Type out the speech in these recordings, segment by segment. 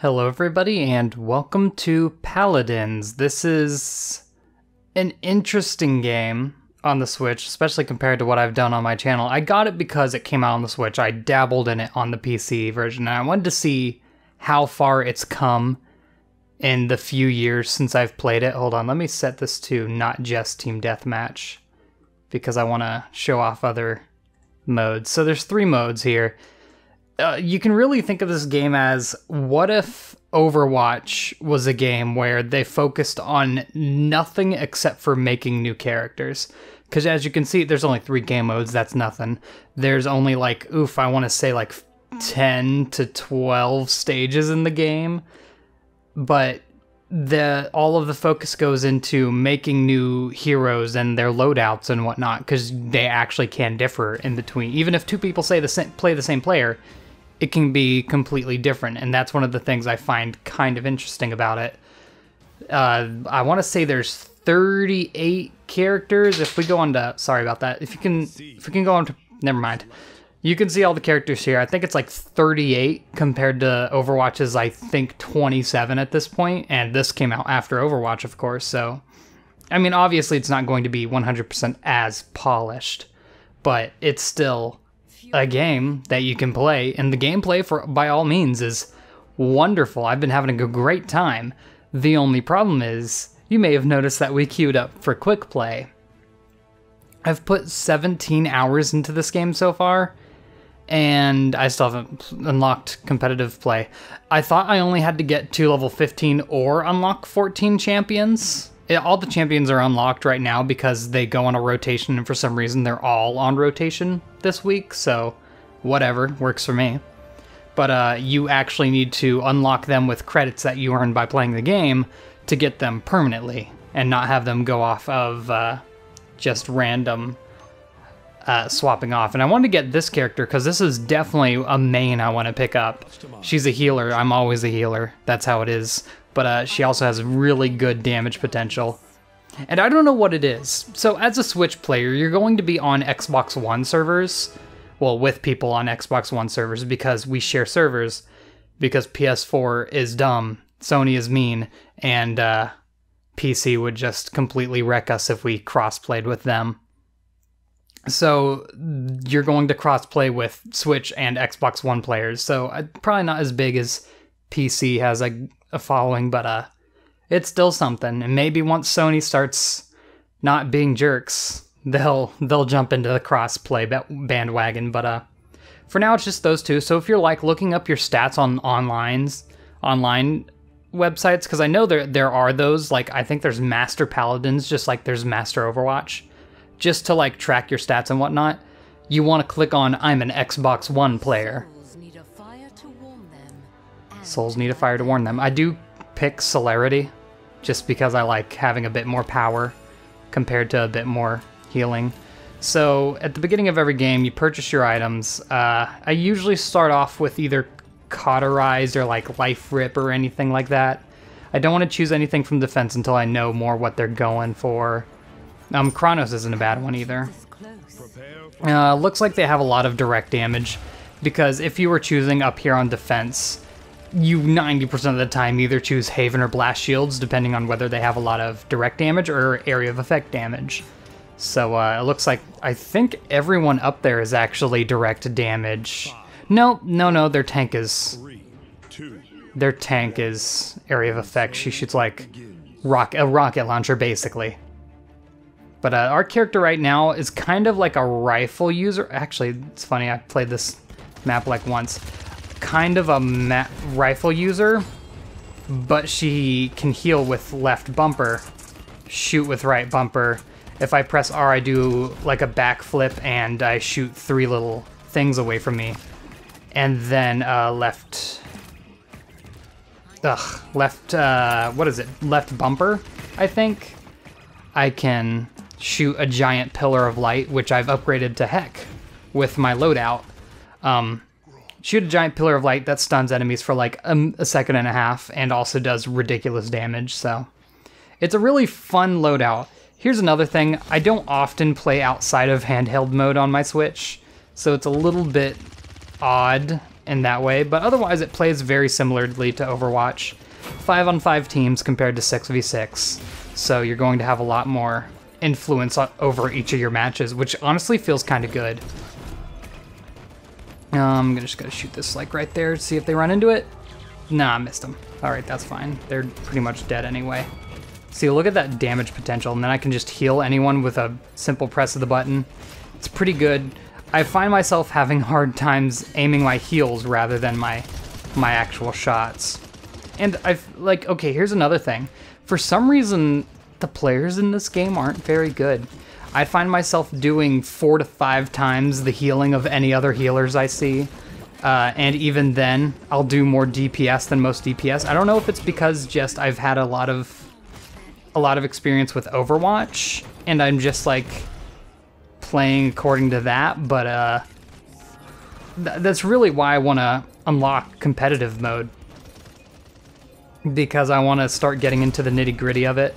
Hello, everybody, and welcome to Paladins. This is an interesting game on the Switch, especially compared to what I've done on my channel. I got it because it came out on the Switch. I dabbled in it on the PC version, and I wanted to see how far it's come in the few years since I've played it. Hold on, let me set this to not just Team Deathmatch because I want to show off other modes. So there's three modes here. Uh, you can really think of this game as what if Overwatch was a game where they focused on nothing except for making new characters. Because as you can see, there's only three game modes, that's nothing. There's only like, oof, I want to say like 10 to 12 stages in the game. But the all of the focus goes into making new heroes and their loadouts and whatnot because they actually can differ in between. Even if two people say the same, play the same player, it can be completely different, and that's one of the things I find kind of interesting about it. Uh, I want to say there's 38 characters. If we go on to, sorry about that. If you can, if we can go on to, never mind. You can see all the characters here. I think it's like 38 compared to Overwatch's, I think 27 at this point, and this came out after Overwatch, of course. So, I mean, obviously it's not going to be 100% as polished, but it's still a game that you can play, and the gameplay for by all means is wonderful. I've been having a great time. The only problem is you may have noticed that we queued up for quick play. I've put 17 hours into this game so far, and I still haven't unlocked competitive play. I thought I only had to get to level 15 or unlock 14 champions. It, all the champions are unlocked right now because they go on a rotation, and for some reason they're all on rotation this week, so whatever, works for me. But uh, you actually need to unlock them with credits that you earn by playing the game to get them permanently, and not have them go off of uh, just random uh, swapping off. And I wanted to get this character because this is definitely a main I want to pick up. She's a healer. I'm always a healer. That's how it is but uh, she also has really good damage potential. And I don't know what it is. So as a Switch player, you're going to be on Xbox One servers, well, with people on Xbox One servers because we share servers, because PS4 is dumb, Sony is mean, and uh, PC would just completely wreck us if we cross-played with them. So you're going to cross-play with Switch and Xbox One players. So uh, probably not as big as PC has a, a following, but uh, it's still something. And maybe once Sony starts not being jerks, they'll they'll jump into the crossplay bandwagon. But uh, for now, it's just those two. So if you're like looking up your stats on online's online websites, because I know there there are those. Like I think there's Master Paladins, just like there's Master Overwatch, just to like track your stats and whatnot. You want to click on I'm an Xbox One player Souls need a fire to warn them. I do pick Celerity just because I like having a bit more power compared to a bit more healing. So at the beginning of every game, you purchase your items. Uh, I usually start off with either Cauterize or like Life Rip or anything like that. I don't want to choose anything from defense until I know more what they're going for. Um, Chronos isn't a bad one either. Uh, looks like they have a lot of direct damage because if you were choosing up here on defense, you 90% of the time either choose Haven or Blast Shields, depending on whether they have a lot of direct damage or area of effect damage. So uh, it looks like I think everyone up there is actually direct damage. No, no, no, their tank is... Their tank is area of effect. She shoots like rock a rocket launcher, basically. But uh, our character right now is kind of like a rifle user. Actually, it's funny, I played this map like once kind of a rifle user, but she can heal with left bumper, shoot with right bumper. If I press R, I do like a backflip and I shoot three little things away from me. And then uh, left... Ugh, left, uh, what is it? Left bumper, I think. I can shoot a giant pillar of light, which I've upgraded to heck with my loadout. Um, shoot a giant pillar of light that stuns enemies for like a, a, second and a half and also does ridiculous damage, so. It's a really fun loadout. Here's another thing, I don't often play outside of handheld mode on my Switch, so it's a little bit odd in that way, but otherwise it plays very similarly to Overwatch. 5 on 5 teams compared to 6v6, so you're going to have a lot more influence over each of your matches, which honestly feels kind of good. Um, I'm just gonna shoot this like right there, see if they run into it. Nah, I missed them. All right, that's fine. They're pretty much dead anyway. See, look at that damage potential, and then I can just heal anyone with a simple press of the button. It's pretty good. I find myself having hard times aiming my heals rather than my my actual shots. And I've, like, okay, here's another thing. For some reason, the players in this game aren't very good. I find myself doing four to five times the healing of any other healers I see. Uh, and even then, I'll do more DPS than most DPS. I don't know if it's because just I've had a lot of a lot of experience with Overwatch, and I'm just like playing according to that. But uh, th that's really why I want to unlock competitive mode because I want to start getting into the nitty gritty of it.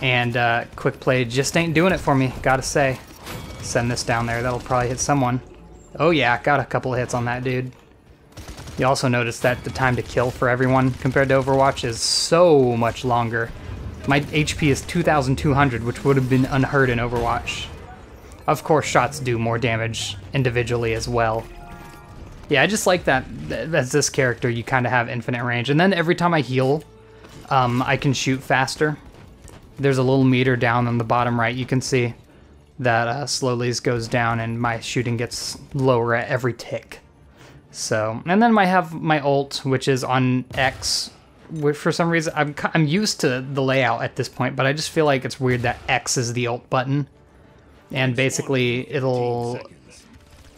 And uh, quick play just ain't doing it for me, gotta say. Send this down there, that'll probably hit someone. Oh yeah, got a couple hits on that dude. You also notice that the time to kill for everyone compared to Overwatch is so much longer. My HP is 2,200, which would have been unheard in Overwatch. Of course, shots do more damage individually as well. Yeah, I just like that as this character, you kind of have infinite range. And then every time I heal, um, I can shoot faster. There's a little meter down on the bottom right. You can see that uh, slowly goes down and my shooting gets lower at every tick. So, and then I have my ult, which is on X. Which for some reason, I'm, I'm used to the layout at this point, but I just feel like it's weird that X is the ult button. And basically, it'll...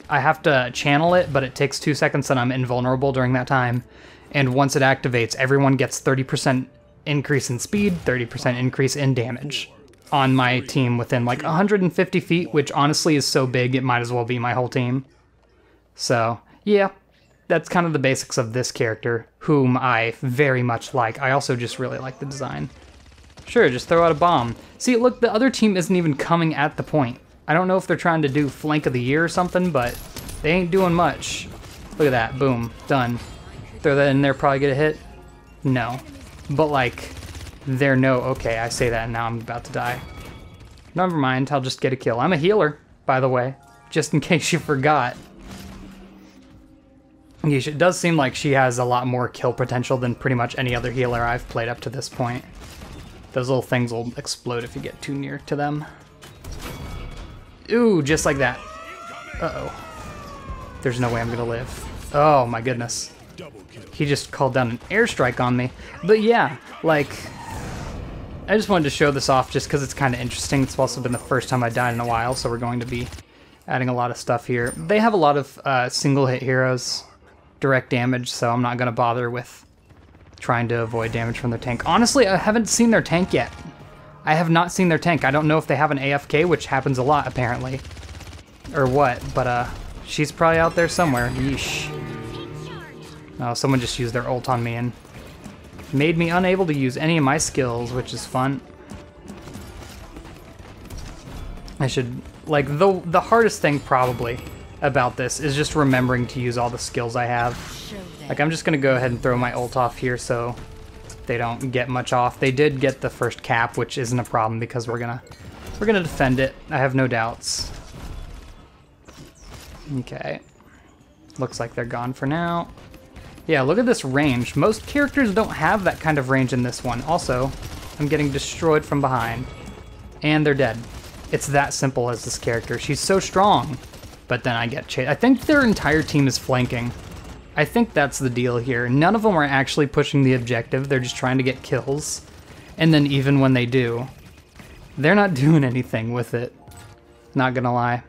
I have to channel it, but it takes two seconds and I'm invulnerable during that time. And once it activates, everyone gets 30% increase in speed, 30% increase in damage on my team within like 150 feet, which honestly is so big it might as well be my whole team. So, yeah, that's kind of the basics of this character, whom I very much like. I also just really like the design. Sure, just throw out a bomb. See, look, the other team isn't even coming at the point. I don't know if they're trying to do flank of the year or something, but they ain't doing much. Look at that, boom, done. Throw that in there, probably get a hit? No. But like, they're no, okay, I say that and now I'm about to die. Never mind, I'll just get a kill. I'm a healer, by the way, just in case you forgot. It does seem like she has a lot more kill potential than pretty much any other healer I've played up to this point. Those little things will explode if you get too near to them. Ooh, just like that. Uh-oh. There's no way I'm gonna live. Oh my goodness. He just called down an airstrike on me. But yeah, like, I just wanted to show this off just because it's kind of interesting. It's also been the first time I died in a while, so we're going to be adding a lot of stuff here. They have a lot of uh, single hit heroes, direct damage, so I'm not going to bother with trying to avoid damage from their tank. Honestly, I haven't seen their tank yet. I have not seen their tank. I don't know if they have an AFK, which happens a lot, apparently. Or what, but uh, she's probably out there somewhere. Yeesh. Oh, someone just used their ult on me and made me unable to use any of my skills, which is fun. I should, like, the, the hardest thing probably about this is just remembering to use all the skills I have. Like, I'm just gonna go ahead and throw my ult off here so they don't get much off. They did get the first cap, which isn't a problem because we're gonna, we're gonna defend it. I have no doubts. Okay. Looks like they're gone for now. Yeah, look at this range. Most characters don't have that kind of range in this one. Also, I'm getting destroyed from behind. And they're dead. It's that simple as this character. She's so strong. But then I get chased. I think their entire team is flanking. I think that's the deal here. None of them are actually pushing the objective. They're just trying to get kills. And then even when they do, they're not doing anything with it. Not gonna lie.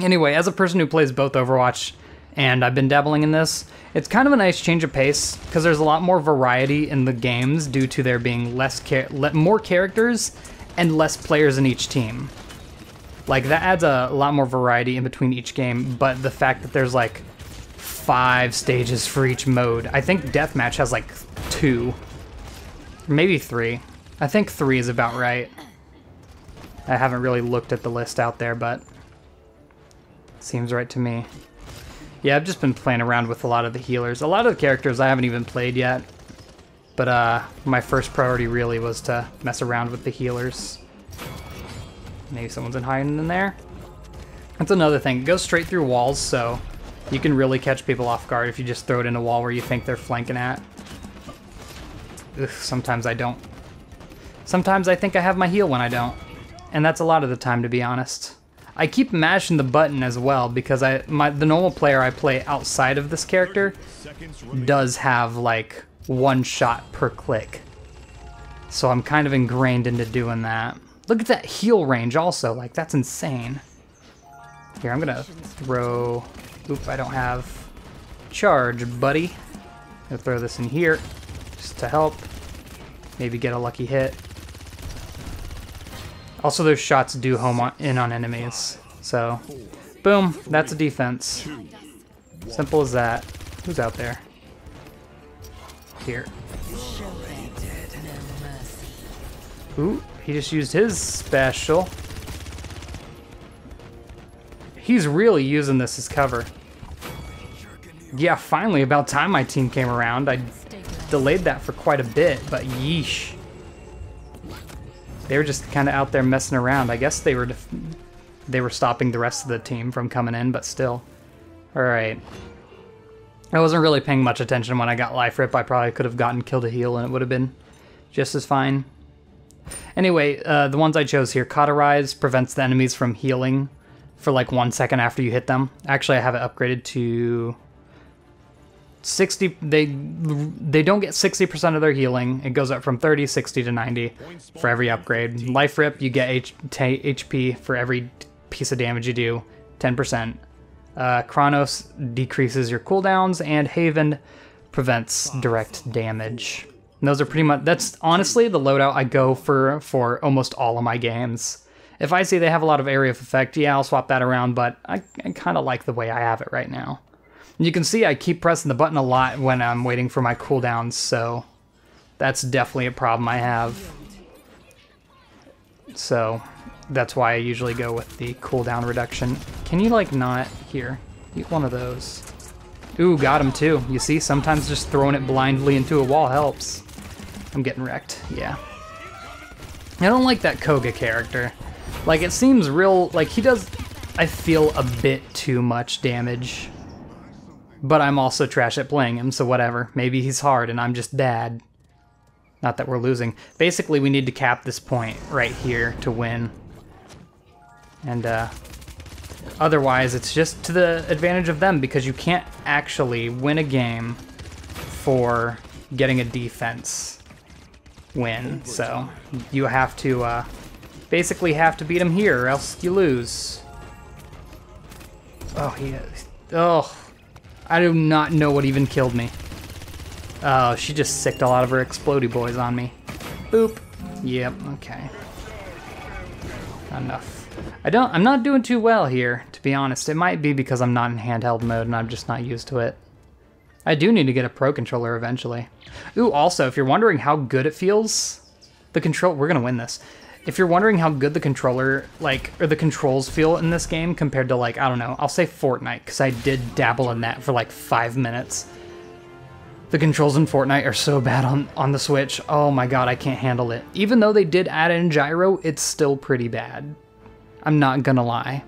Anyway, as a person who plays both Overwatch and I've been dabbling in this. It's kind of a nice change of pace because there's a lot more variety in the games due to there being less more characters and less players in each team. Like that adds a lot more variety in between each game, but the fact that there's like five stages for each mode. I think deathmatch has like two, maybe three. I think three is about right. I haven't really looked at the list out there, but seems right to me. Yeah, I've just been playing around with a lot of the healers. A lot of the characters I haven't even played yet. But uh, my first priority really was to mess around with the healers. Maybe someone's in hiding in there. That's another thing. It goes straight through walls, so you can really catch people off guard if you just throw it in a wall where you think they're flanking at. Ugh, sometimes I don't. Sometimes I think I have my heal when I don't. And that's a lot of the time, to be honest. I keep mashing the button as well because I my the normal player I play outside of this character does have like one shot per click. So I'm kind of ingrained into doing that. Look at that heal range also, like that's insane. Here, I'm gonna throw, oop, I don't have charge, buddy. I'm gonna throw this in here, just to help. Maybe get a lucky hit. Also, those shots do home on, in on enemies. So, boom, that's a defense. Simple as that. Who's out there? Here. Ooh, he just used his special. He's really using this as cover. Yeah, finally, about time my team came around. I delayed that for quite a bit, but yeesh. They were just kind of out there messing around. I guess they were they were stopping the rest of the team from coming in, but still. All right. I wasn't really paying much attention when I got life rip. I probably could have gotten kill to heal and it would have been just as fine. Anyway, uh, the ones I chose here, Cauterize prevents the enemies from healing for like one second after you hit them. Actually, I have it upgraded to 60 they they don't get 60% of their healing it goes up from 30 60 to 90 for every upgrade life rip you get H hp for every piece of damage you do 10% uh, Chronos decreases your cooldowns, and Haven prevents direct damage. And those are pretty much, that's honestly the loadout I go for for almost all of my games. If I see they have a lot of area of effect, yeah, I'll swap that around, but I, I kind of like the way I have it right now. You can see I keep pressing the button a lot when I'm waiting for my cooldowns, so that's definitely a problem I have. So, that's why I usually go with the cooldown reduction. Can you, like, not... Here, eat one of those. Ooh, got him, too. You see, sometimes just throwing it blindly into a wall helps. I'm getting wrecked, yeah. I don't like that Koga character. Like, it seems real... Like, he does, I feel, a bit too much damage. But I'm also trash at playing him, so whatever. Maybe he's hard and I'm just bad. Not that we're losing. Basically, we need to cap this point right here to win. And uh, otherwise, it's just to the advantage of them because you can't actually win a game for getting a defense win. So you have to uh, basically have to beat him here or else you lose. Oh, he is. Oh, I do not know what even killed me. Oh, she just sicked a lot of her explody boys on me. Boop. Yep, okay. Enough. I don't, I'm not doing too well here, to be honest. It might be because I'm not in handheld mode and I'm just not used to it. I do need to get a pro controller eventually. Ooh, also, if you're wondering how good it feels, the control, we're gonna win this. If you're wondering how good the controller, like, or the controls feel in this game compared to, like, I don't know, I'll say Fortnite, because I did dabble in that for like five minutes. The controls in Fortnite are so bad on, on the Switch. Oh my god, I can't handle it. Even though they did add in gyro, it's still pretty bad. I'm not gonna lie.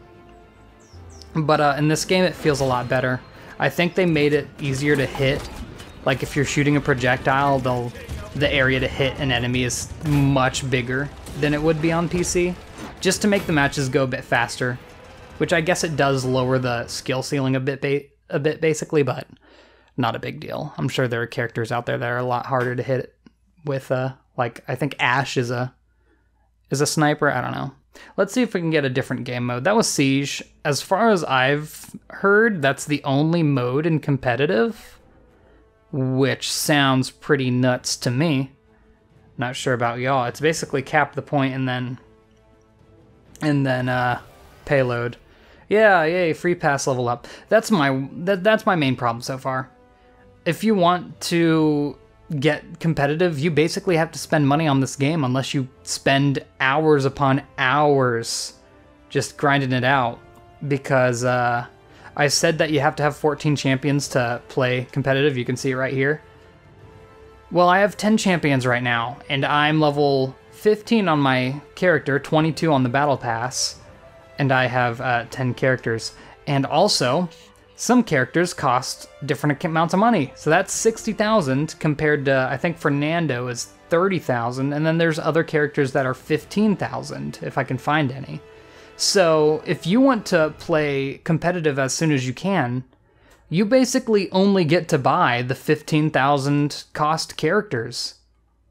But uh, in this game, it feels a lot better. I think they made it easier to hit. Like if you're shooting a projectile, they'll the area to hit an enemy is much bigger than it would be on PC, just to make the matches go a bit faster. Which I guess it does lower the skill ceiling a bit, a bit basically, but not a big deal. I'm sure there are characters out there that are a lot harder to hit with. Uh, like I think Ash is a is a sniper. I don't know. Let's see if we can get a different game mode. That was Siege. As far as I've heard, that's the only mode in competitive, which sounds pretty nuts to me. Not sure about y'all. It's basically cap the point and then and then uh payload. Yeah, yay, free pass level up. That's my that, that's my main problem so far. If you want to get competitive, you basically have to spend money on this game unless you spend hours upon hours just grinding it out. Because, uh, I said that you have to have 14 champions to play competitive. You can see it right here. Well, I have 10 champions right now, and I'm level 15 on my character, 22 on the battle pass, and I have uh, 10 characters. And also, some characters cost different amounts of money. So that's 60,000 compared to, I think Fernando is 30,000, and then there's other characters that are 15,000, if I can find any. So if you want to play competitive as soon as you can, you basically only get to buy the 15,000 cost characters,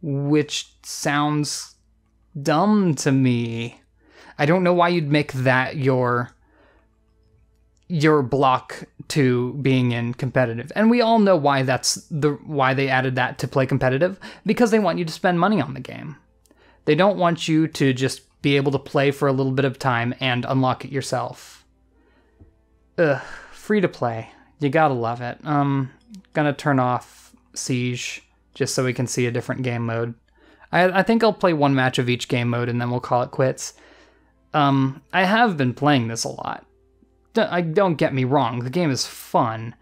which sounds dumb to me. I don't know why you'd make that your your block to being in competitive. And we all know why that's the why they added that to play competitive because they want you to spend money on the game. They don't want you to just be able to play for a little bit of time and unlock it yourself. Ugh, free to play. You gotta love it. Um, gonna turn off Siege just so we can see a different game mode. I, I think I'll play one match of each game mode and then we'll call it quits. Um, I have been playing this a lot. I don't get me wrong, the game is fun,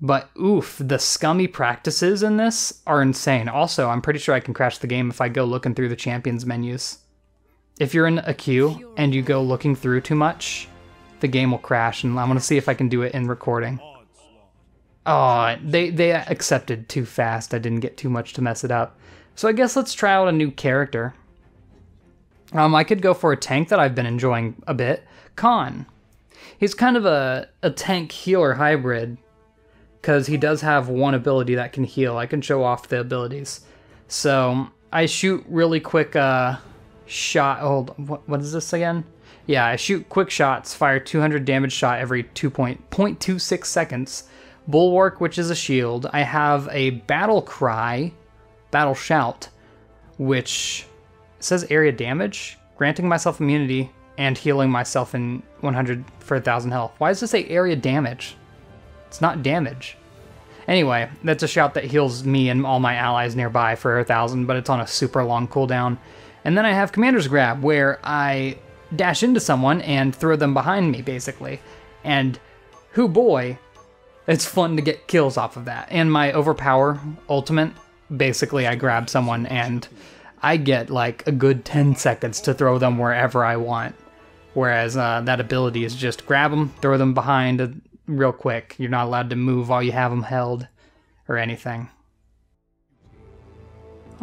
but oof, the scummy practices in this are insane. Also, I'm pretty sure I can crash the game if I go looking through the champions menus. If you're in a queue and you go looking through too much, the game will crash, and I want to see if I can do it in recording. Oh, they, they accepted too fast. I didn't get too much to mess it up. So I guess let's try out a new character. Um, I could go for a tank that I've been enjoying a bit. Khan. He's kind of a, a tank healer hybrid because he does have one ability that can heal. I can show off the abilities. So I shoot really quick uh, shot. Hold, what, what is this again? Yeah, I shoot quick shots, fire 200 damage shot every 2.26 seconds. Bulwark, which is a shield. I have a battle cry, battle shout, which says area damage, granting myself immunity and healing myself in 100 for 1000 health. Why does it say area damage? It's not damage. Anyway, that's a shout that heals me and all my allies nearby for 1000, but it's on a super long cooldown. And then I have Commander's Grab, where I dash into someone and throw them behind me, basically. And who boy, it's fun to get kills off of that. And my Overpower ultimate, basically I grab someone and I get like a good 10 seconds to throw them wherever I want. Whereas uh, that ability is just grab them, throw them behind uh, real quick. You're not allowed to move while you have them held or anything.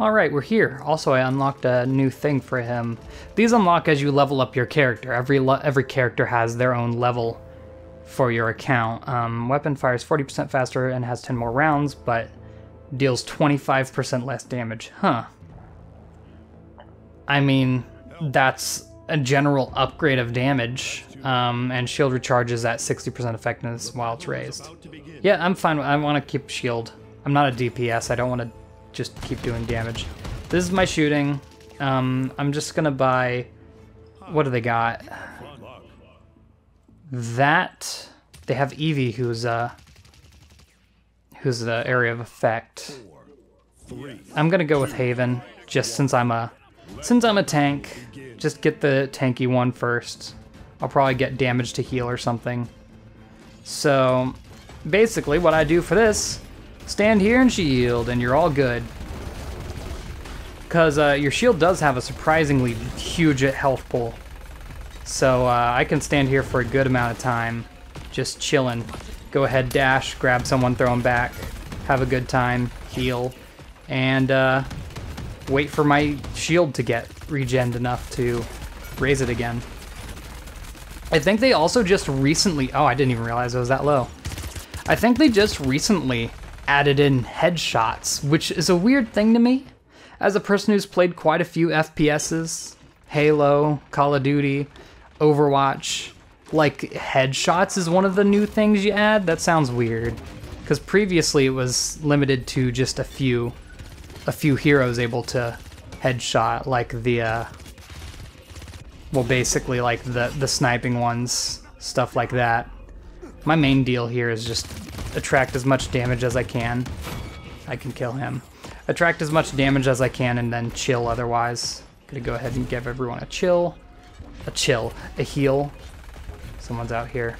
Alright, we're here. Also, I unlocked a new thing for him. These unlock as you level up your character. Every every character has their own level for your account. Um, weapon fires 40% faster and has 10 more rounds, but deals 25% less damage. Huh. I mean, that's a general upgrade of damage, um, and shield recharges at 60% effectiveness while it's raised. Yeah, I'm fine. I want to keep shield. I'm not a DPS. I don't want to just keep doing damage. This is my shooting. Um, I'm just gonna buy. What do they got? That they have Evie, who's uh, who's the area of effect. I'm gonna go with Haven, just since I'm a since I'm a tank just get the tanky one first. I'll probably get damage to heal or something. So, basically what I do for this, stand here and shield, and you're all good. Because uh, your shield does have a surprisingly huge health pool. So uh, I can stand here for a good amount of time, just chilling. Go ahead, dash, grab someone, throw them back, have a good time, heal, and uh, wait for my shield to get regen enough to raise it again. I think they also just recently, oh, I didn't even realize it was that low. I think they just recently added in headshots, which is a weird thing to me. As a person who's played quite a few FPSs, Halo, Call of Duty, Overwatch, like headshots is one of the new things you add. That sounds weird. Because previously it was limited to just a few a few heroes able to headshot, like the, uh, well, basically like the, the sniping ones, stuff like that. My main deal here is just attract as much damage as I can. I can kill him. Attract as much damage as I can and then chill otherwise. Gonna go ahead and give everyone a chill. A chill. A heal. Someone's out here.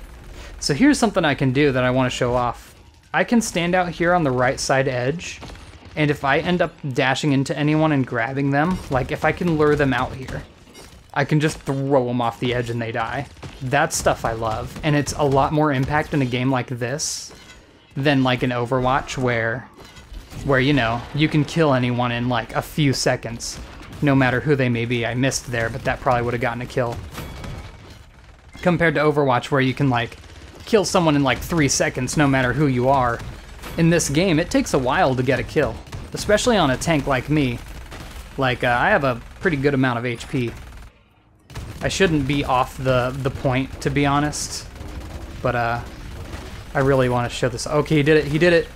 So here's something I can do that I want to show off. I can stand out here on the right side edge, and if I end up dashing into anyone and grabbing them, like if I can lure them out here, I can just throw them off the edge and they die. That's stuff I love, and it's a lot more impact in a game like this than like an Overwatch where, where you know, you can kill anyone in like a few seconds, no matter who they may be. I missed there, but that probably would have gotten a kill. Compared to Overwatch where you can like kill someone in like three seconds no matter who you are. In this game, it takes a while to get a kill, especially on a tank like me. Like, uh, I have a pretty good amount of HP. I shouldn't be off the, the point, to be honest. But, uh, I really want to show this. Okay, he did it, he did it.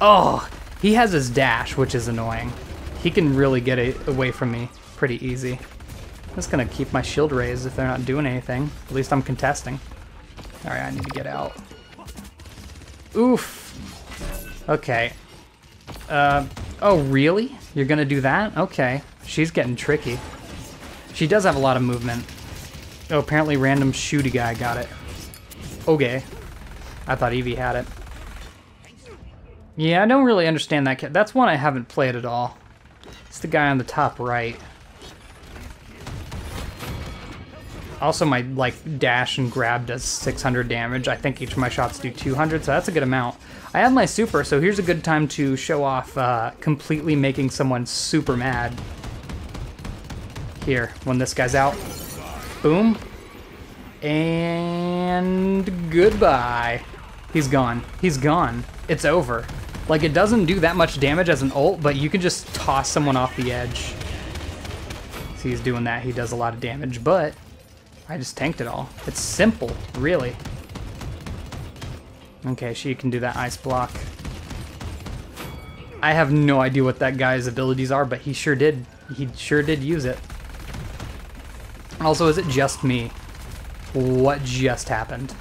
Oh, he has his dash, which is annoying. He can really get it away from me pretty easy. I'm just gonna keep my shield raised if they're not doing anything. At least I'm contesting. Alright, I need to get out. Oof. Okay. Uh, oh, really? You're gonna do that? Okay. She's getting tricky. She does have a lot of movement. Oh, apparently random shooty guy got it. Okay. I thought Evie had it. Yeah, I don't really understand that. That's one I haven't played at all. It's the guy on the top right. Also, my like dash and grab does 600 damage. I think each of my shots do 200, so that's a good amount. I have my super, so here's a good time to show off uh, completely making someone super mad. Here, when this guy's out. Boom. And goodbye. He's gone. He's gone. It's over. Like, it doesn't do that much damage as an ult, but you can just toss someone off the edge. See, he's doing that. He does a lot of damage, but I just tanked it all. It's simple, really. Okay, she can do that ice block. I have no idea what that guy's abilities are, but he sure did. He sure did use it. Also, is it just me? What just happened?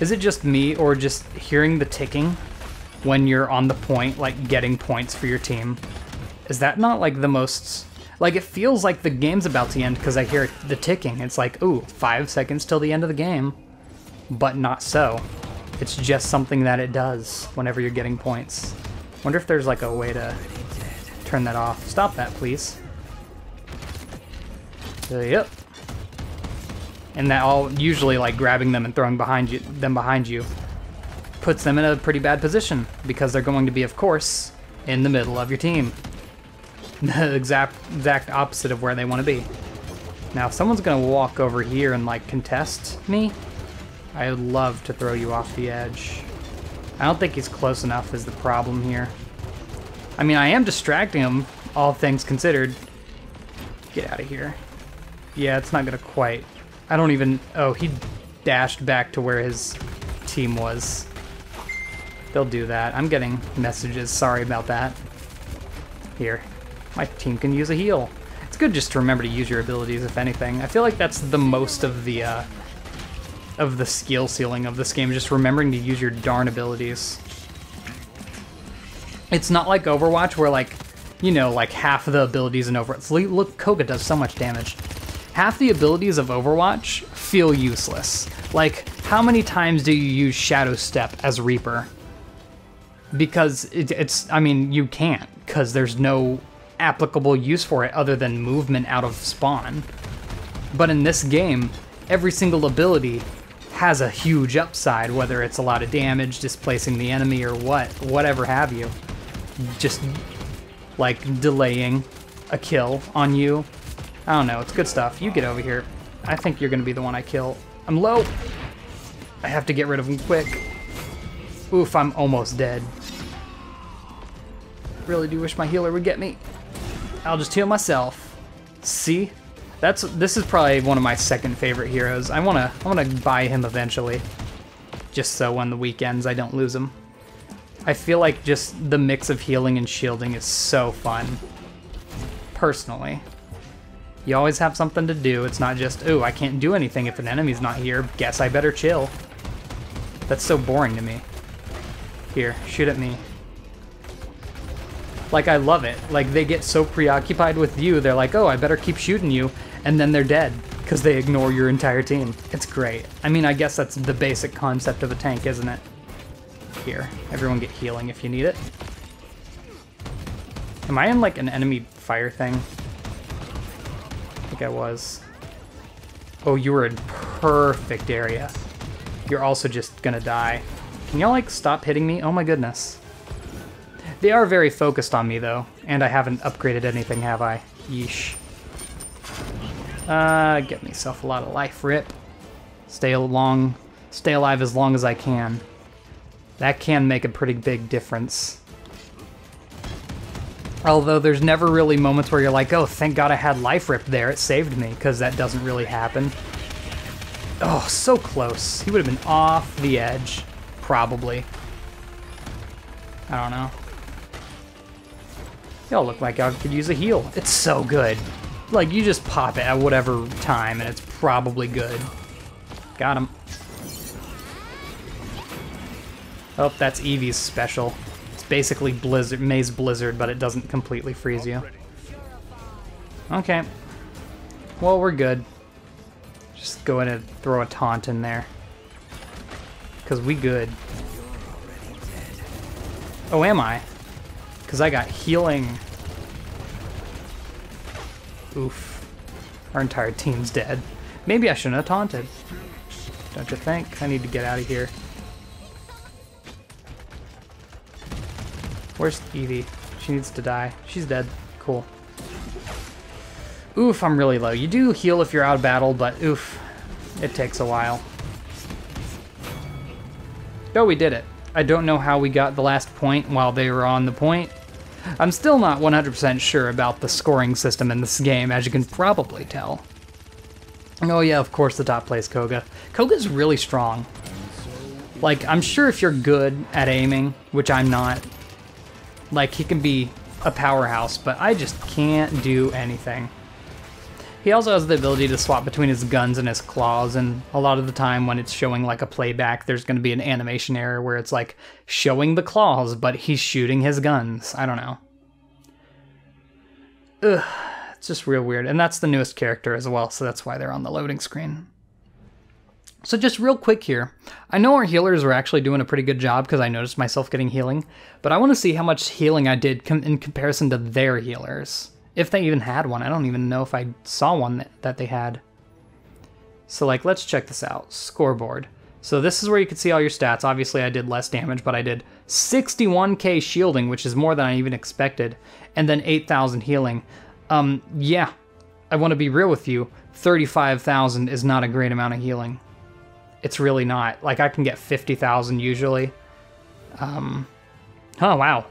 Is it just me, or just hearing the ticking when you're on the point, like getting points for your team? Is that not like the most like, it feels like the game's about to end because I hear the ticking. It's like, ooh, five seconds till the end of the game. But not so. It's just something that it does whenever you're getting points. Wonder if there's like a way to turn that off. Stop that, please. Uh, yep. And that all usually like grabbing them and throwing behind you them behind you puts them in a pretty bad position because they're going to be, of course, in the middle of your team the exact exact opposite of where they want to be. Now, if someone's gonna walk over here and like contest me, I would love to throw you off the edge. I don't think he's close enough is the problem here. I mean, I am distracting him, all things considered. Get out of here. Yeah, it's not gonna quite. I don't even, oh, he dashed back to where his team was. They'll do that. I'm getting messages, sorry about that. Here, my team can use a heal. It's good just to remember to use your abilities, if anything. I feel like that's the most of the, uh, of the skill ceiling of this game, just remembering to use your darn abilities. It's not like Overwatch where, like, you know, like half of the abilities in Overwatch. Look, Koga does so much damage. Half the abilities of Overwatch feel useless. Like, how many times do you use Shadow Step as Reaper? Because it, it's, I mean, you can't, because there's no applicable use for it other than movement out of spawn. But in this game, every single ability has a huge upside, whether it's a lot of damage, displacing the enemy, or what, whatever have you. Just, like, delaying a kill on you. I don't know, it's good stuff. You get over here. I think you're gonna be the one I kill. I'm low! I have to get rid of him quick. Oof, I'm almost dead. Really do wish my healer would get me. I'll just heal myself. See? That's this is probably one of my second favorite heroes. I wanna I wanna buy him eventually. Just so on the weekends I don't lose him. I feel like just the mix of healing and shielding is so fun. Personally. You always have something to do. It's not just, oh, I can't do anything if an enemy's not here. Guess I better chill. That's so boring to me. Here, shoot at me. Like, I love it. Like, they get so preoccupied with you, they're like, oh, I better keep shooting you, and then they're dead. because they ignore your entire team. It's great. I mean, I guess that's the basic concept of a tank, isn't it? Here, everyone get healing if you need it. Am I in like an enemy fire thing? I think I was. Oh, you were in perfect area. You're also just gonna die. Can y'all like stop hitting me? Oh my goodness. They are very focused on me though, and I haven't upgraded anything, have I? Yeesh. Uh, get myself a lot of life, rip. Stay along, stay alive as long as I can. That can make a pretty big difference. Although there's never really moments where you're like, oh, thank God I had life rip there, it saved me, because that doesn't really happen. Oh, so close. He would have been off the edge, probably. I don't know. Y'all look like y'all could use a heal. It's so good. Like, you just pop it at whatever time, and it's probably good. Got him. Oh, that's Evie's special. It's basically Blizzard, Mei's Blizzard, but it doesn't completely freeze you. Okay. Well, we're good. Just go in and throw a taunt in there. Because we good. Oh, am I? Because I got healing Oof. Our entire team's dead. Maybe I shouldn't have taunted. Don't you think? I need to get out of here. Where's Evie? She needs to die. She's dead. Cool. Oof, I'm really low. You do heal if you're out of battle, but oof, it takes a while. Oh, we did it. I don't know how we got the last point while they were on the point, I'm still not 100% sure about the scoring system in this game, as you can probably tell. Oh yeah, of course the top plays Koga. Koga's really strong. Like, I'm sure if you're good at aiming, which I'm not, like, he can be a powerhouse, but I just can't do anything. He also has the ability to swap between his guns and his claws, and a lot of the time when it's showing like a playback, there's going to be an animation error where it's like showing the claws, but he's shooting his guns. I don't know. Ugh, it's just real weird. And that's the newest character as well, so that's why they're on the loading screen. So just real quick here, I know our healers are actually doing a pretty good job because I noticed myself getting healing, but I want to see how much healing I did com in comparison to their healers. If they even had one. I don't even know if I saw one that, that they had. So like, let's check this out. Scoreboard. So this is where you can see all your stats. Obviously I did less damage, but I did 61k shielding, which is more than I even expected, and then 8,000 healing. Um, yeah, I want to be real with you. 35,000 is not a great amount of healing. It's really not. Like, I can get 50,000 usually. Um, oh, wow.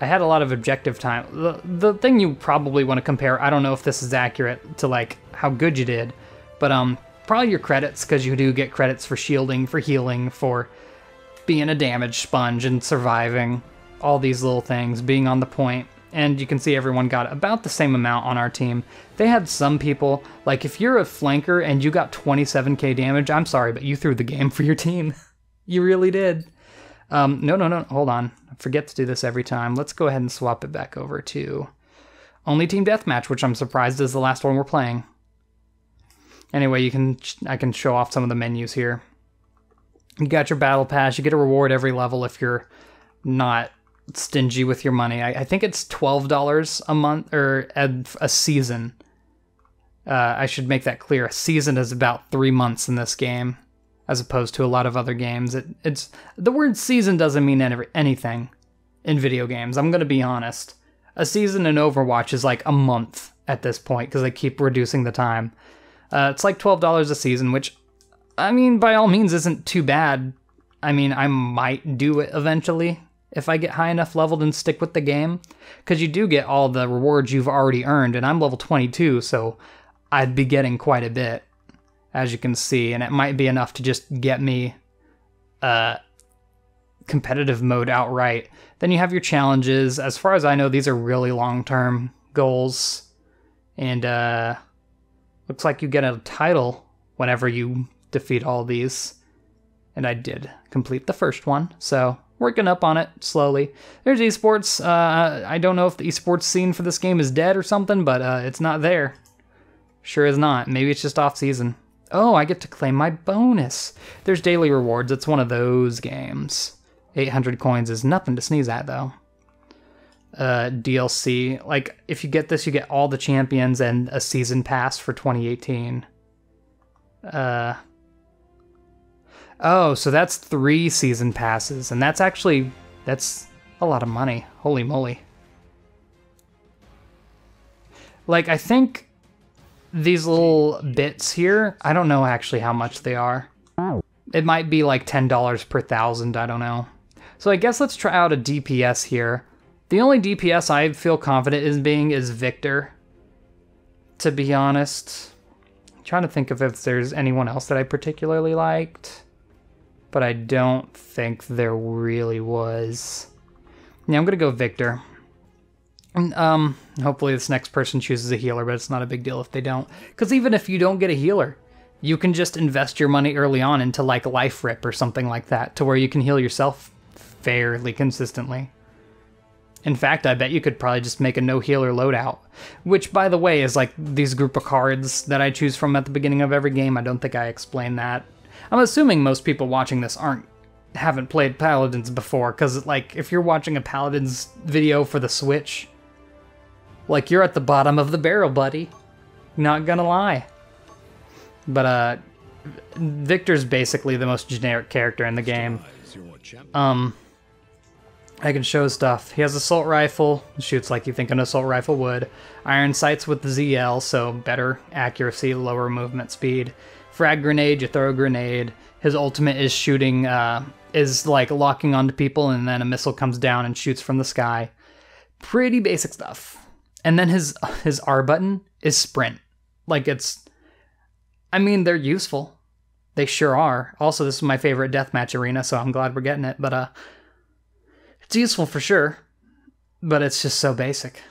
I had a lot of objective time. The, the thing you probably want to compare, I don't know if this is accurate to like how good you did, but um, probably your credits because you do get credits for shielding, for healing, for being a damage sponge and surviving, all these little things, being on the point. And you can see everyone got about the same amount on our team. They had some people, like if you're a flanker and you got 27k damage, I'm sorry, but you threw the game for your team. you really did. Um, no, no, no, hold on. I forget to do this every time. Let's go ahead and swap it back over to only team deathmatch, which I'm surprised is the last one we're playing. Anyway, you can I can show off some of the menus here. You got your battle pass. You get a reward every level if you're not stingy with your money. I, I think it's twelve dollars a month or a, a season. Uh, I should make that clear. A season is about three months in this game as opposed to a lot of other games. It, it's the word season doesn't mean any, anything in video games. I'm gonna be honest. A season in Overwatch is like a month at this point because they keep reducing the time. Uh, it's like twelve dollars a season, which, I mean, by all means, isn't too bad. I mean, I might do it eventually if I get high enough leveled and stick with the game, because you do get all the rewards you've already earned, and I'm level 22, so I'd be getting quite a bit as you can see, and it might be enough to just get me uh, competitive mode outright. Then you have your challenges. As far as I know, these are really long-term goals, and uh, looks like you get a title whenever you defeat all these. And I did complete the first one, so working up on it slowly. There's esports. Uh, I don't know if the esports scene for this game is dead or something, but uh, it's not there. Sure is not. Maybe it's just off season. Oh, I get to claim my bonus. There's daily rewards. It's one of those games. 800 coins is nothing to sneeze at, though. Uh, DLC. Like, if you get this, you get all the champions and a season pass for 2018. Uh, oh, so that's three season passes, and that's actually, that's a lot of money. Holy moly. Like, I think these little bits here, I don't know actually how much they are. It might be like $10 per thousand, I don't know. So I guess let's try out a DPS here. The only DPS I feel confident in being is Viktor, to be honest. I'm trying to think of if there's anyone else that I particularly liked, but I don't think there really was. Yeah, I'm gonna go Viktor. Um, hopefully this next person chooses a healer, but it's not a big deal if they don't. Because even if you don't get a healer, you can just invest your money early on into like Life Rip or something like that, to where you can heal yourself fairly consistently. In fact, I bet you could probably just make a no healer loadout, which, by the way, is like these group of cards that I choose from at the beginning of every game. I don't think I explained that. I'm assuming most people watching this aren't haven't played Paladins before, because like if you're watching a Paladins video for the Switch, like you're at the bottom of the barrel, buddy. Not gonna lie. But uh Viktor's basically the most generic character in the game. Um I can show stuff. He has assault rifle, shoots like you think an assault rifle would. Iron sights with ZL, so better accuracy, lower movement speed. Frag grenade, you throw a grenade. His ultimate is shooting, uh, is like locking onto people, and then a missile comes down and shoots from the sky. Pretty basic stuff. And then his his R button is sprint. Like it's I mean, they're useful. They sure are. Also, this is my favorite deathmatch arena, so I'm glad we're getting it, but uh it's useful for sure. But it's just so basic.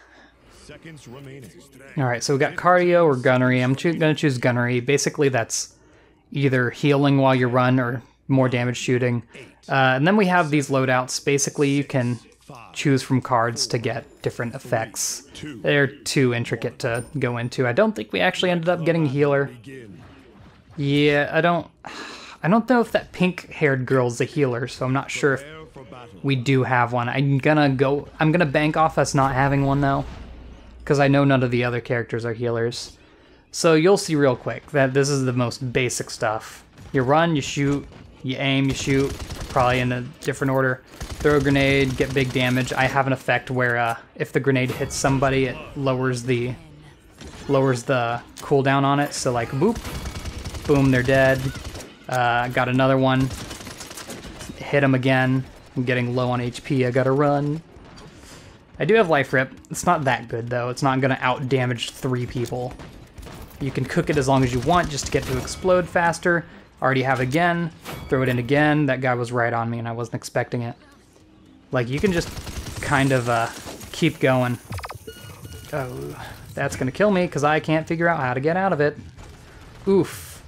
All right, so we got cardio or gunnery. I'm cho- going to choose gunnery. Basically, that's either healing while you run or more damage shooting. Uh, and then we have these loadouts. Basically, you can choose from cards to get different effects. They're too intricate to go into. I don't think we actually ended up getting a healer. Yeah, I don't... I don't know if that pink-haired girl's a healer, so I'm not sure if we do have one. I'm gonna go... I'm gonna bank off us not having one, though. Because I know none of the other characters are healers. So you'll see real quick that this is the most basic stuff. You run, you shoot, you aim, you shoot, probably in a different order throw a grenade, get big damage. I have an effect where uh, if the grenade hits somebody, it lowers the lowers the cooldown on it. So like, boop, boom, they're dead. Uh, got another one. Hit him again. I'm getting low on HP. I gotta run. I do have life rip. It's not that good though. It's not gonna out damage three people. You can cook it as long as you want just to get to explode faster. Already have again. Throw it in again. That guy was right on me and I wasn't expecting it. Like, you can just kind of uh, keep going. Oh, that's going to kill me because I can't figure out how to get out of it. Oof.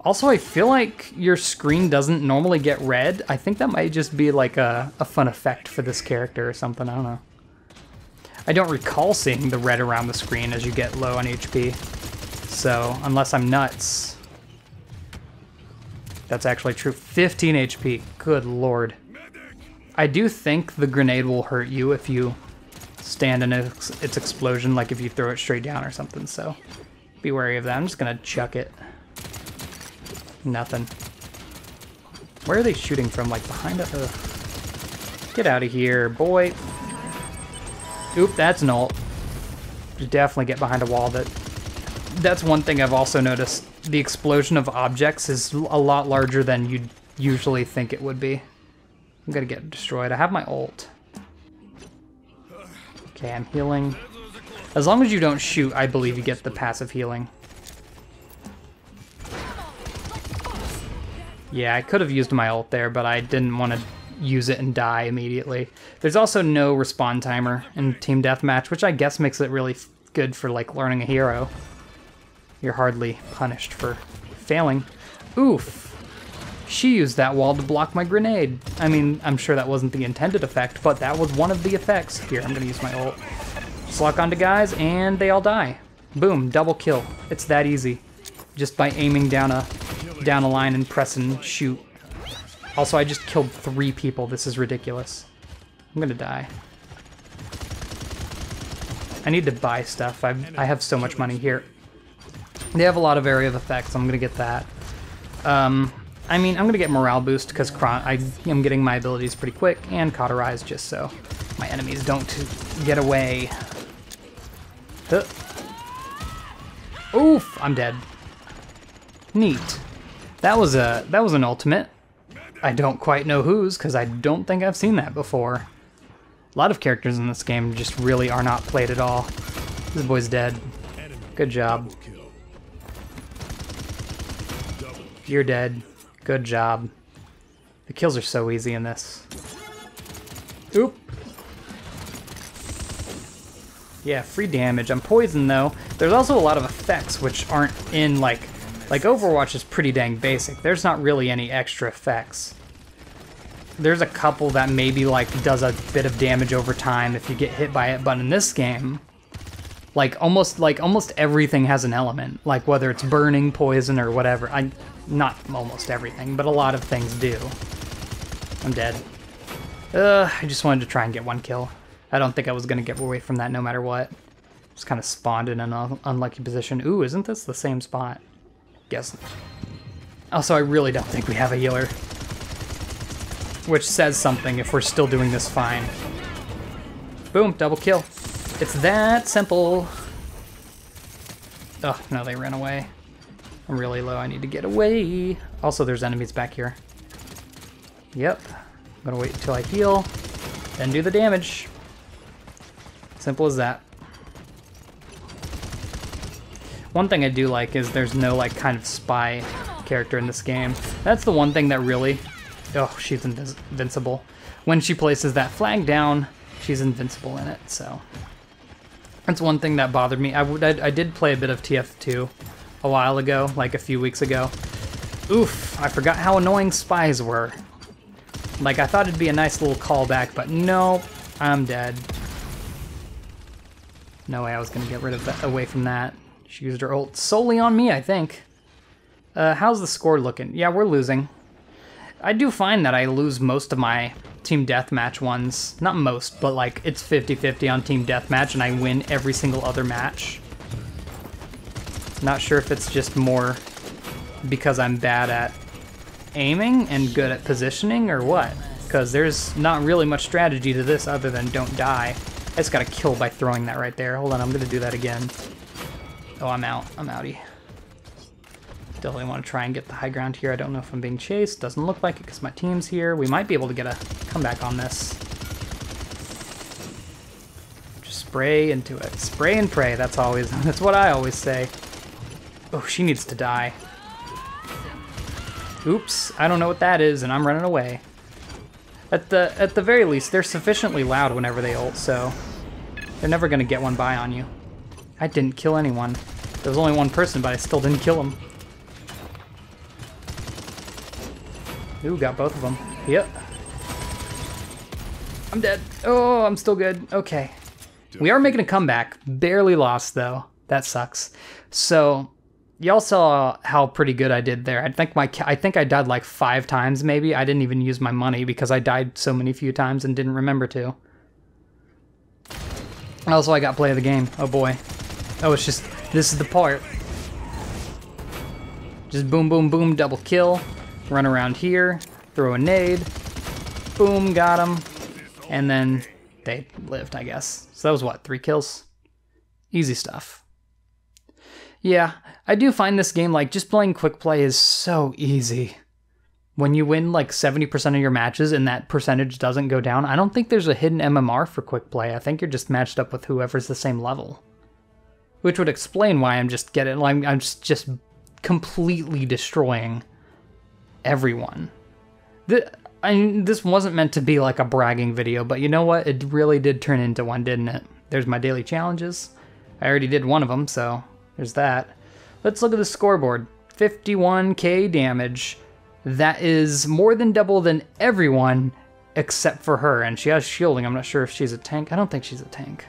Also, I feel like your screen doesn't normally get red. I think that might just be like a, a fun effect for this character or something. I don't know. I don't recall seeing the red around the screen as you get low on HP. So, unless I'm nuts, that's actually true. 15 HP. Good lord. I do think the grenade will hurt you if you stand in its, explosion, like if you throw it straight down or something, so be wary of that. I'm just gonna chuck it. Nothing. Where are they shooting from? Like behind us? Ugh. Get out of here, boy. Oop, that's an ult. Definitely get behind a wall. That That's one thing I've also noticed the explosion of objects is a lot larger than you'd usually think it would be. I'm gonna get destroyed. I have my ult. Okay, I'm healing. As long as you don't shoot, I believe you get the passive healing. Yeah, I could have used my ult there, but I didn't want to use it and die immediately. There's also no respawn timer in Team Deathmatch, which I guess makes it really good for like learning a hero. You're hardly punished for failing. Oof. She used that wall to block my grenade. I mean, I'm sure that wasn't the intended effect, but that was one of the effects. Here, I'm gonna use my ult. Just onto guys and they all die. Boom, double kill. It's that easy. Just by aiming down a down a line and press and shoot. Also, I just killed three people. This is ridiculous. I'm gonna die. I need to buy stuff. I've, I have so much money here. They have a lot of area of effects. I'm gonna get that. Um, I mean, I'm gonna get morale boost because I am getting my abilities pretty quick and cauterize just so my enemies don't get away. Oof! I'm dead. Neat. That was a that was an ultimate. I don't quite know whose because I don't think I've seen that before. A lot of characters in this game just really are not played at all. This boy's dead. Good job. You're dead. Good job. The kills are so easy in this. Oop. Yeah, free damage. I'm poisoned though. There's also a lot of effects which aren't in like like Overwatch is pretty dang basic. There's not really any extra effects. There's a couple that maybe like does a bit of damage over time if you get hit by it, but in this game, like almost like almost everything has an element. Like whether it's burning, poison, or whatever. I not almost everything, but a lot of things do. I'm dead. Uh, I just wanted to try and get one kill. I don't think I was gonna get away from that no matter what. Just kind of spawned in an un unlucky position. Ooh, isn't this the same spot? Guess. Also, I really don't think we have a healer. Which says something if we're still doing this fine. Boom, double kill. It's that simple. Oh, no, they ran away. I'm really low, I need to get away. Also, there's enemies back here. Yep. I'm gonna wait until I heal, then do the damage. Simple as that. One thing I do like is there's no like kind of spy character in this game. That's the one thing that really... Oh, she's invincible. When she places that flag down, she's invincible in it, so... That's one thing that bothered me. I, I, I did play a bit of TF2 a while ago, like a few weeks ago. Oof, I forgot how annoying spies were. Like, I thought it'd be a nice little callback, but no, I'm dead. No way I was gonna get rid of that, away from that. She used her ult solely on me, I think. Uh, how's the score looking? Yeah, we're losing. I do find that I lose most of my team deathmatch ones. Not most, but like it's 50-50 on team deathmatch and I win every single other match. Not sure if it's just more because I'm bad at aiming and good at positioning or what. Because there's not really much strategy to this other than don't die. I just got to kill by throwing that right there. Hold on, I'm going to do that again. Oh, I'm out. I'm outie. Definitely want to try and get the high ground here. I don't know if I'm being chased. Doesn't look like it because my team's here. We might be able to get a comeback on this. Just spray into it. Spray and pray. That's always, that's what I always say. Oh, she needs to die. Oops, I don't know what that is, and I'm running away. At the at the very least, they're sufficiently loud whenever they ult, so they're never gonna get one by on you. I didn't kill anyone. There was only one person, but I still didn't kill him. Ooh, got both of them. Yep. I'm dead. Oh, I'm still good. Okay. We are making a comeback. Barely lost, though. That sucks. So, y'all saw how pretty good I did there. I think my I think I died like five times maybe. I didn't even use my money because I died so many few times and didn't remember to. Also, I got play of the game. Oh boy. Oh, it's just this is the part. Just boom, boom, boom, double kill. Run around here, throw a nade. Boom, got him. And then they lived, I guess. So that was what, three kills? Easy stuff. Yeah, I do find this game like just playing quick play is so easy. When you win like 70% of your matches and that percentage doesn't go down, I don't think there's a hidden MMR for quick play. I think you're just matched up with whoever's the same level. Which would explain why I'm just getting like I'm just just completely destroying everyone. The, I mean, this wasn't meant to be like a bragging video, but you know what? It really did turn into one, didn't it? There's my daily challenges. I already did one of them, so there's that. Let's look at the scoreboard. 51k damage. That is more than double than everyone except for her. And she has shielding. I'm not sure if she's a tank. I don't think she's a tank.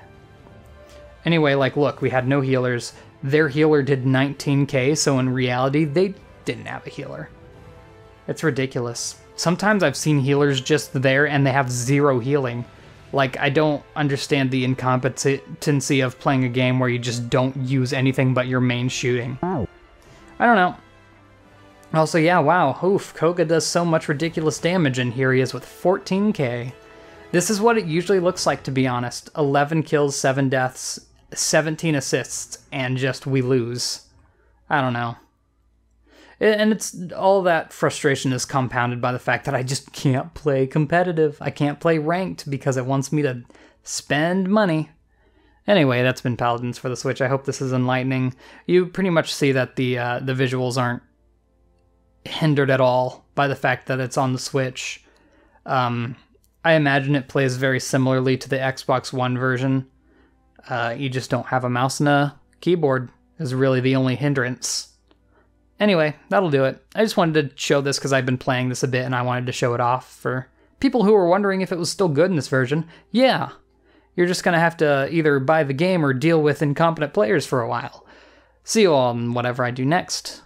Anyway, like, look, we had no healers. Their healer did 19k, so in reality, they didn't have a healer. It's ridiculous. Sometimes I've seen healers just there and they have zero healing. Like, I don't understand the incompetency of playing a game where you just don't use anything but your main shooting. I don't know. Also, yeah, wow, oof, Koga does so much ridiculous damage, and here he is with 14k. This is what it usually looks like, to be honest. 11 kills, 7 deaths, 17 assists, and just we lose. I don't know. And it's all that frustration is compounded by the fact that I just can't play competitive. I can't play ranked because it wants me to spend money. Anyway, that's been Paladins for the Switch. I hope this is enlightening. You pretty much see that the uh, the visuals aren't hindered at all by the fact that it's on the Switch. Um, I imagine it plays very similarly to the Xbox One version. Uh, you just don't have a mouse and a keyboard is really the only hindrance. Anyway, that'll do it. I just wanted to show this because I've been playing this a bit and I wanted to show it off for people who were wondering if it was still good in this version. Yeah, you're just going to have to either buy the game or deal with incompetent players for a while. See you in whatever I do next,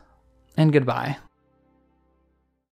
and goodbye.